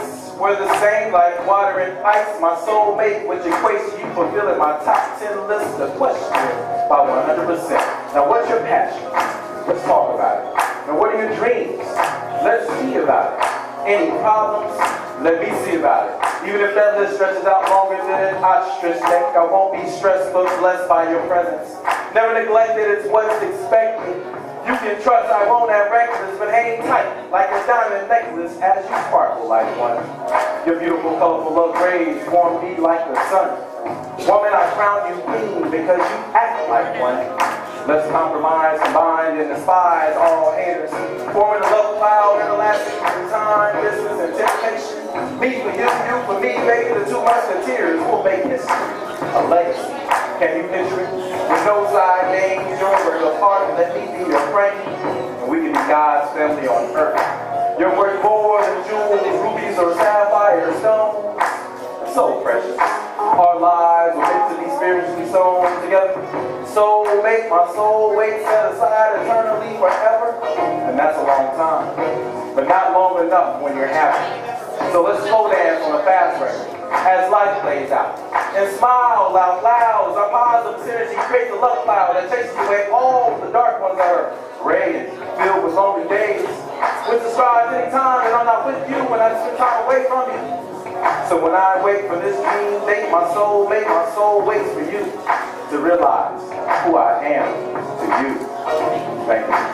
Depths were the same like water and ice, my soulmate, which equates you fulfilling my top 10 list of questions by 100%. Now, what's your passion? Let's talk about it. Now, what are your dreams? Let's see about it. Any problems? Let me see about it. Even if that list stretches out longer than an ostrich neck, I won't be stressed but blessed by your presence. Never neglected, it's what's expected. You can trust I won't have reckless, but hang tight like a diamond necklace as you sparkle like one. Your beautiful, colorful love rays warm me like the sun. Woman, I crown you queen because you act like one. Let's compromise, combine, and despise all haters. Forming a love cloud, everlasting through time, distance, and temptation. Me for you, you for me, baby, the two musketeers will make history. A legacy. Can you picture it? With no side names, your word apart, let me be your friend. And we can be God's family on earth. You're worth more than jewels, rubies, or sapphire stones. So precious. Our lives were meant to be spiritually sewn together. So make my soul wait set aside eternally forever. And that's a long time. But not long enough when you're happy. So let's slow dance on a fast record as life plays out. And smile out loud as our positive synergy creates a love cloud that chases away all the dark ones that are gray and filled with lonely days. With the stars anytime and I'm not with you when I spend time away from you. So when I wait for this dream, make my soul, make my soul waits for you to realize who I am to you. Thank you.